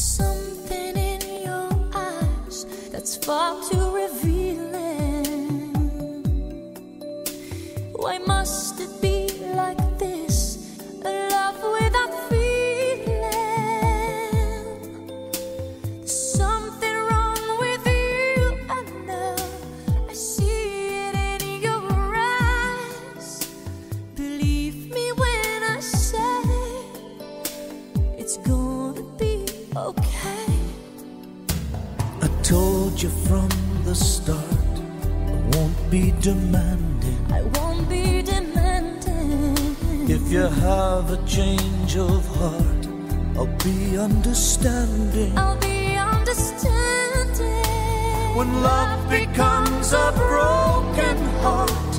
something in your eyes that's far too revealing. Why must it be like this? A love without feeling. There's something wrong with you, I know. I see it in your eyes. Believe me when I say it's gonna I told you from the start, I won't be demanding. I won't be demanding. If you have a change of heart, I'll be understanding. I'll be understanding. When love becomes a broken heart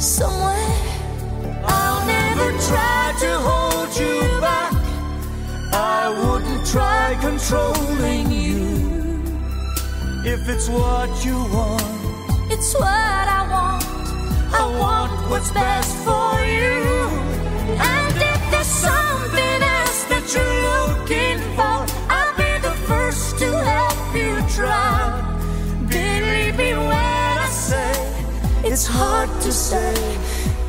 somewhere. I'll never try to hold you back. I wouldn't try controlling you. If it's what you want, It's what I want. I want what's best for you. And if there's something else that you're looking for, I'll be the first to help you try. It's hard to say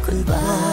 goodbye.